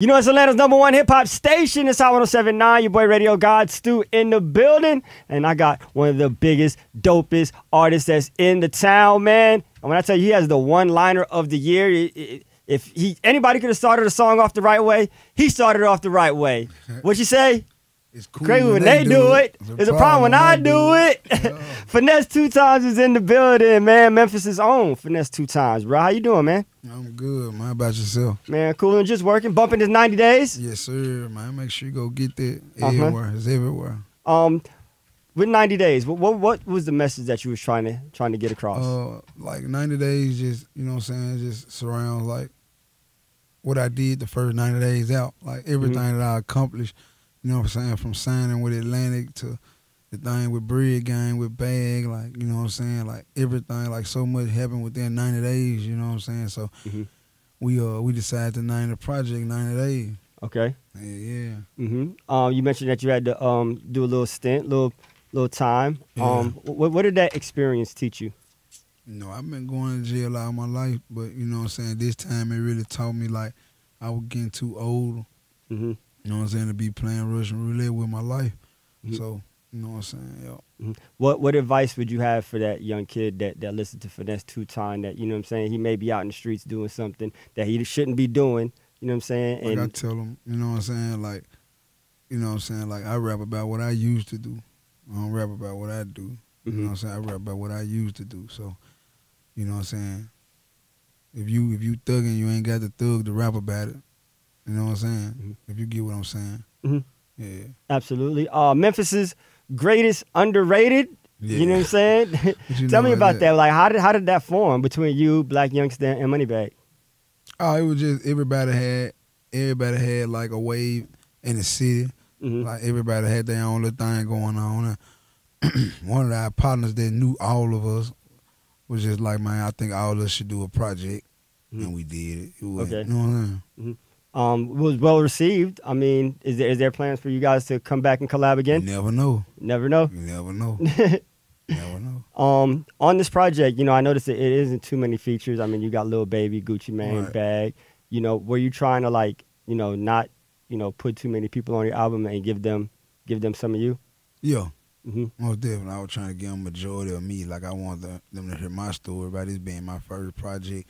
You know, it's Atlanta's number one hip hop station. It's Hot 1079. Your boy Radio God Stu in the building. And I got one of the biggest, dopest artists that's in the town, man. And when I tell you he has the one liner of the year, if he anybody could have started a song off the right way, he started off the right way. What'd you say? It's cool Great when they do it. It's a problem when I do it. Finesse2Tymes is in the building, man. Memphis is on. Finesse2Tymes, bro. How you doing, man? I'm good, man. How about yourself? Man, cool and just working, bumping this 90 days. Yes, sir, man. Make sure you go get that everywhere. Uh-huh. It's everywhere. Um, with 90 days, what, what what was the message that you was trying to trying to get across? Uh, like 90 days, just you know, what I'm saying, just surrounds like what I did the first 90 days out, like everything mm-hmm. that I accomplished you know what I'm saying? From signing with Atlantic to the thing with Bread Gang, with Bag, like, you know what I'm saying? Like everything, like so much happened within 90 days, you know what I'm saying? So mm-hmm. we uh we decided to name the project 90 days. Okay. Yeah, yeah. Mm-hmm. Um, you mentioned that you had to um do a little stint, little little time. Yeah. Um, what what did that experience teach you? You know, I've been going to jail all my life, but you know what I'm saying. This time it really taught me like I was getting too old. Mm-hmm. You know what I'm saying? To be playing Russian roulette with my life. Mm-hmm. So, you know what I'm saying? Mm-hmm. What what advice would you have for that young kid that, that listened to Finesse two time that, you know what I'm saying, he may be out in the streets doing something that he shouldn't be doing, you know what I'm saying? And like I tell him, you know what I'm saying? Like, you know what I'm saying? Like I rap about what I used to do. I don't rap about what I do. You mm-hmm. know what I'm saying? I rap about what I used to do. So, you know what I'm saying? If you if you thugging, you ain't got the thug to rap about it. You know what I'm saying? Mm-hmm. If you get what I'm saying. Mm-hmm. Yeah. Absolutely. Uh, Memphis's greatest underrated. Yeah. You know what I'm saying? Tell me about that. that. Like, how did how did that form between you, Blac Youngsta, and Moneybagg? Oh, it was just everybody had everybody had like a wave in the city. Mm-hmm. Like everybody had their own little thing going on. One of our partners that knew all of us was just like, man, I think all of us should do a project, mm-hmm. and we did it. it was, okay. You know what I'm saying? Mm-hmm um, was well received. I mean, is there is there plans for you guys to come back and collab again? You never know. Never know. You never know. never know. Um, on this project, you know, I noticed that it isn't too many features. I mean, you got Lil Baby, Gucci Mane, right. Bag. You know, were you trying to like, you know, not, you know, put too many people on your album and give them give them some of you? Yeah. Mm-hmm. Most definitely. I was trying to give them majority of me. Like I want them to hear my story about this being my first project.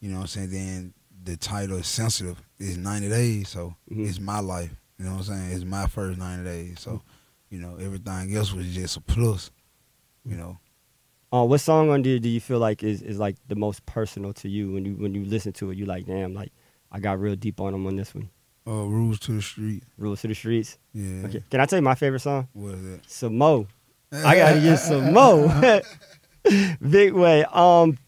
You know what I'm saying? Then the title is sensitive. It's 90 days, so mm-hmm. it's my life. You know what I'm saying? It's my first 90 days. So, you know, everything else was just a plus, you know. Uh, what song on do, do you feel like is, is like the most personal to you when you when you listen to it? You like, damn, like I got real deep on them on this one. Uh, Rules to the Street. Rules to the Streets. Yeah. Okay. Can I tell you my favorite song? What is it? Some Mo. I gotta get some Mo. Big way. Um,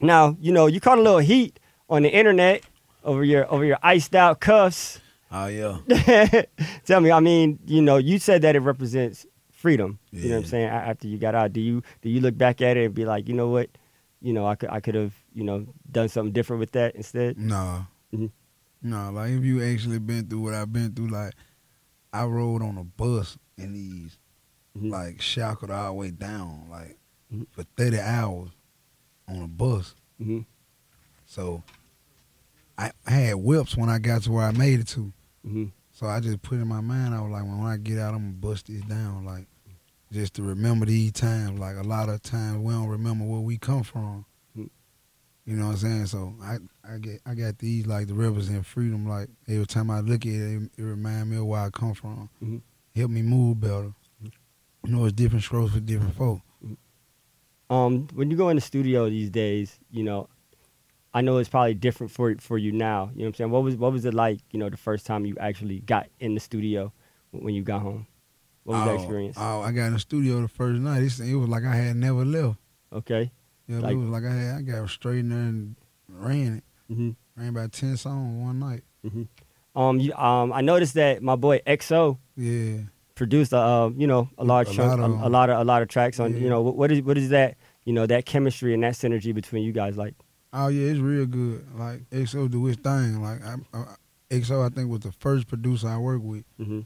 now you know you caught a little heat on the internet over your over your iced out cuffs. Oh yeah. Tell me, I mean, you know, you said that it represents freedom. Yeah. You know what I'm saying? After you got out, do you do you look back at it and be like, you know what, you know, I could I could have you know done something different with that instead? No. Mm-hmm. No, like if you actually been through what I've been through, like I rode on a bus in these mm-hmm. like shackled all the way down, like mm-hmm. for 30 hours on a bus. Mm-hmm. So I, had whips when I got to where I made it to. Mm-hmm. So I just put in my mind, I was like, when I get out, I'm gonna bust this down, like just to remember these times. Like a lot of times we don't remember where we come from. Mm-hmm. You know what I'm saying? So I I get I got these like the rivers represent freedom. Like every time I look at it, it, it remind me of where I come from. Mm-hmm. Help me move better. Mm-hmm. You know, it's different strokes for different folk. Mm-hmm. Um, when you go in the studio these days, you know, I know it's probably different for for you now. You know what I'm saying? What was what was it like? You know, the first time you actually got in the studio when you got home. What was oh, that experience? Oh, I got in the studio the first night. It, it was like I had never left. Okay. Yeah, like, it was like I had I got straight in there and ran it. Mm-hmm. Ran about ten songs one night. Mm-hmm. Um, you, um, I noticed that my boy XO. Yeah. Produced a uh, you know a large a chunk, lot of, a, a, lot of a lot of tracks on. Yeah. You know what is what is that you know that chemistry and that synergy between you guys like? Oh yeah, it's real good. Like XO do his thing. Like I, I, XO, I think was the first producer I worked with. Mm-hmm.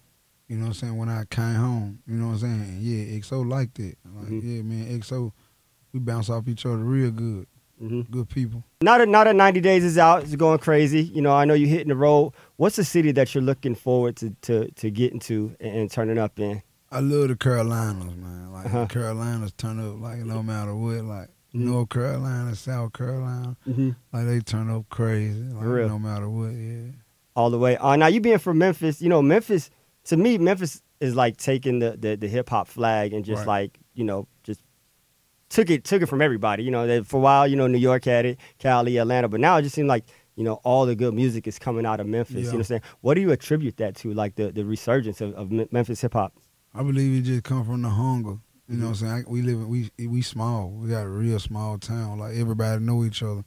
You know what I'm saying? When I came home, you know what I'm saying? Yeah, XO liked it. Like mm-hmm. yeah, man, XO, we bounce off each other real good. hmm good people. Now that now that 90 days is out, it's going crazy. You know, I know you're hitting the road. What's the city that you're looking forward to to, to getting to and, and turning up in? I love the Carolinas, man. Like Uh-huh. the Carolinas turn up like no matter what. Like. North Carolina, South Carolina, Mm-hmm. like they turn up crazy. Like real. no matter what. Yeah. All the way. Uh, now you being from Memphis, you know, Memphis to me, Memphis is like taking the the, the hip hop flag and just Right. like you know just took it took it from everybody. You know, they, for a while, you know, New York had it, Cali, Atlanta, but now it just seems like you know all the good music is coming out of Memphis. You know what I'm saying? What do you attribute that to? Like the the resurgence of, of Memphis hip hop. I believe it just come from the hunger. You know what I'm saying? I, we live in, we we small. We got a real small town. Like everybody know each other.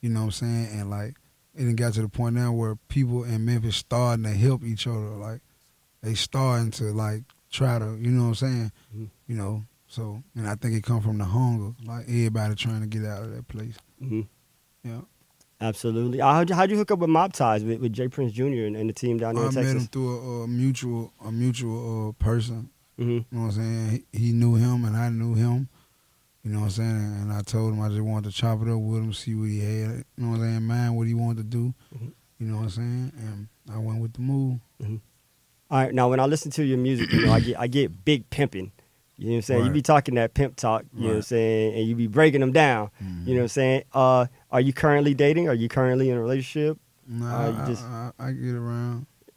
You know what I'm saying? And like it done got to the point now where people in Memphis starting to help each other. Like they starting to like try to, you know what I'm saying? Mhm. You know, so and I think it come from the hunger. Like everybody trying to get out of that place. Mm-hmm. Yeah. Absolutely. Uh, how'd, you, how'd you hook up with Mob Ties with, with J. Prince Jr. and, and the team down there I in met him Texas? through a, a mutual a mutual uh, person. Mm-hmm. You know what I'm saying? He, he knew him and I knew him. You know what I'm saying? And I told him I just wanted to chop it up with him, see what he had. You know what I'm saying? Mind what he wanted to do. Mhm. You know what I'm saying? And I went with the move. All right. Now, when I listen to your music, you know, I get I get big pimping. You know what I'm saying? You Right. be talking that pimp talk. You know what I'm saying? And you be breaking them down. You know what I'm saying? Uh, are you currently dating? Are you currently in a relationship? Nah, Uh, I, just- I, I, I get around.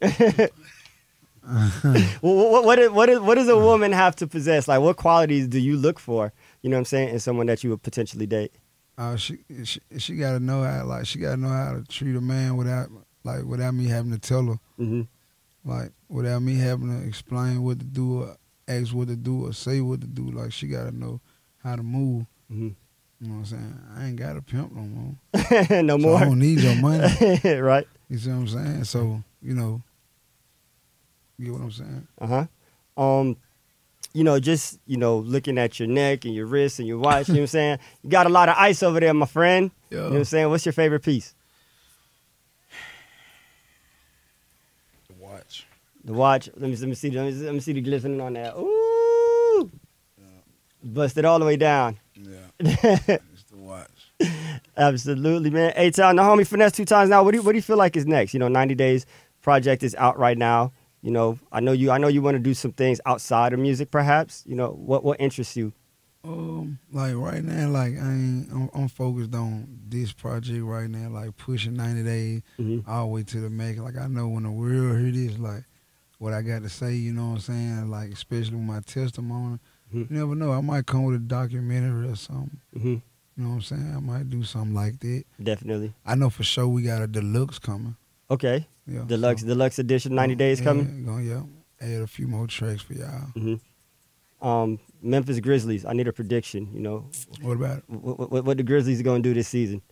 What, what, what, is, what does a woman have to possess? Like, what qualities do you look for? You know what I'm saying? In someone that you would potentially date. Uh, she she, she got to know how like she got to know how to treat a man without like without me having to tell her hmm like without me having to explain what to do or ask what to do or say what to do. Like she got to know how to move. hmm You know what I'm saying? I ain't got a pimp no more. no So I don't need your money. right. You see what I'm saying? So, you know, you know what I'm saying? Uh huh. Um, you know, just you know, looking at your neck and your wrist and your watch. you know what I'm saying? You got a lot of ice over there, my friend. You know what I'm saying? What's your favorite piece? The watch. The watch. Let me let me see. Let me, let me see the glistening on that. Ooh. Busted all the way down. Yeah. it's the watch. Absolutely, man. A Town, the homie Finesse2Tymes now. What do you what do you feel like is next? You know, 90 days project is out right now. You know, I know you I know you want to do some things outside of music, perhaps. You know, what what interests you? Um, like right now, like I ain't, I'm, I'm focused on this project right now, like pushing 90 days hmm all the way to the make. Like I know when the world hear this, like what I got to say, you know what I'm saying? Like especially with my testimony, Mhm. you never know. I might come with a documentary or something. hmm You know what I'm saying? I might do something like that. Definitely. I know for sure we got a deluxe coming. Okay. Yeah, Deluxe so- deluxe edition, 90 days yeah, coming. Gonna, yeah, add a few more tracks for y'all. hmm Um, Memphis Grizzlies. I need a prediction. You know, What about it? what, what, what the Grizzlies are going to do this season?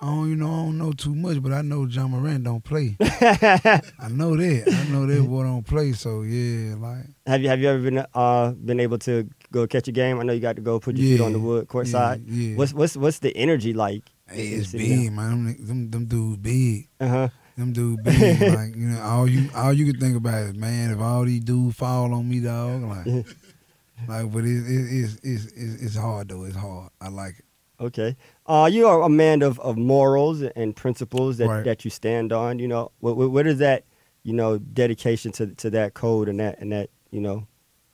I don't, you know, I don't know too much, but I know Ja Morant don't play. I know that. I know that boy don't play. So yeah, like have you have you ever been uh been able to go catch a game? I know you got to go put your feet on the wood courtside. Yeah, yeah. What's what's what's the energy like? hey, it's big, man. Them, them, them dudes big. Uh huh. Them dudes big. like you know, all you all you can think about is, man, if all these dudes fall on me, dog, like, like, but it, it, it's, it's it's it's hard though. It's hard. I like it. Okay. Uh, you are a man of, of morals and principles that, Right. that you stand on. You know, what, what what is that? You know, dedication to to that code and that and that you know,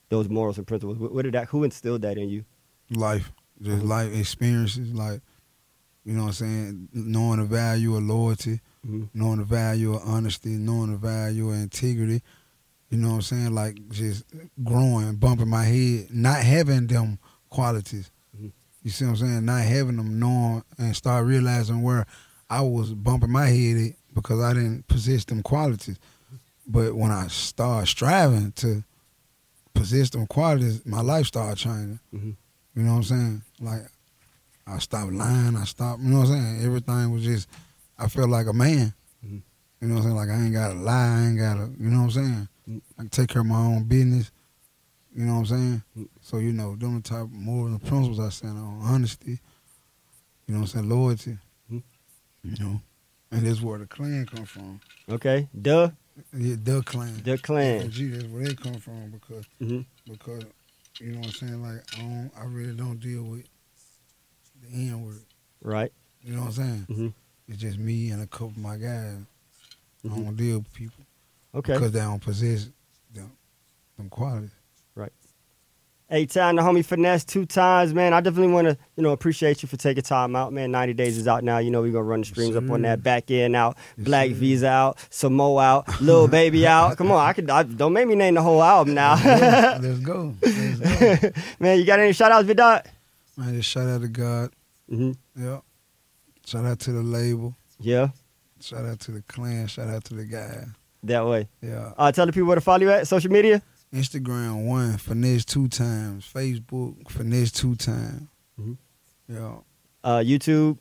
those morals and principles. What, what did that? Who instilled that in you? Life, just Mhm. life experiences, like you know what I'm saying, knowing the value of loyalty. Hmm knowing the value of honesty, knowing the value of integrity. You know what I'm saying? Like just growing, bumping my head, not having them qualities. Mhm. You see what I'm saying? Not having them, knowing and start realizing where I was bumping my head at because I didn't possess them qualities. But when I start striving to possess them qualities, my life started changing. Mhm. You know what I'm saying? Like I stopped lying. I stopped. You know what I'm saying? Everything was just. I felt like a man. Mhm. You know what I'm saying? Like I ain't gotta lie. I ain't gotta. You know what I'm saying? Mhm. I can take care of my own business. You know what I'm saying? Mhm. So you know, them the type more of the principles I stand on: honesty. You know what I'm saying? Loyalty. Mhm. You know, and that's where the clan come from. Okay. Duh. Yeah, the clan. The clan. Gee, that's where they come from because hmm because you know what I'm saying. Like I don't, I really don't deal with the N word. Right. You know what I'm saying? It's just me and a couple of my guys. I Mhm. don't deal with people Okay. because they don't possess them, them qualities. Right. Hey, time the homie Finesse2Tymes, man. I definitely want to, you know, appreciate you for taking time out, man. 90 days is out now. You know, we're going to run the streams up on that back end out, Yes, Black sir. Visa out, Samo out, Lil Baby out. Come on, I could, I, don't make me name the whole album now. Let's go. Let's go. man, you got any shout outs, Vidot? Man, just shout out to God. hmm Yeah. Shout out to the label. Yeah, Shout out to the clan. Shout out to the guy. that way. Yeah. Uh, tell the people where to follow you at, social media. Instagram one, Finesse2Tymes. Facebook, Finesse2Tymes. Mhm. Yeah. Uh, YouTube,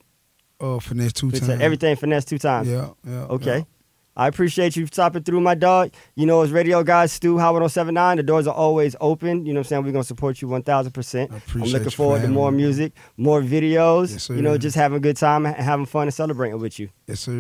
Oh, finesse two times. everything Finesse2Tymes. Yeah, yeah. Okay. yeah. I appreciate you stopping through, my dog. You know, it's Radio Guys Stu, Hot 1079. The doors are always open. You know what I'm saying? We're going to support you 1,000%. I I'm looking forward for to more me. music, more videos. Yes, you know, just having a good time and having fun and celebrating with you. Yes, sir.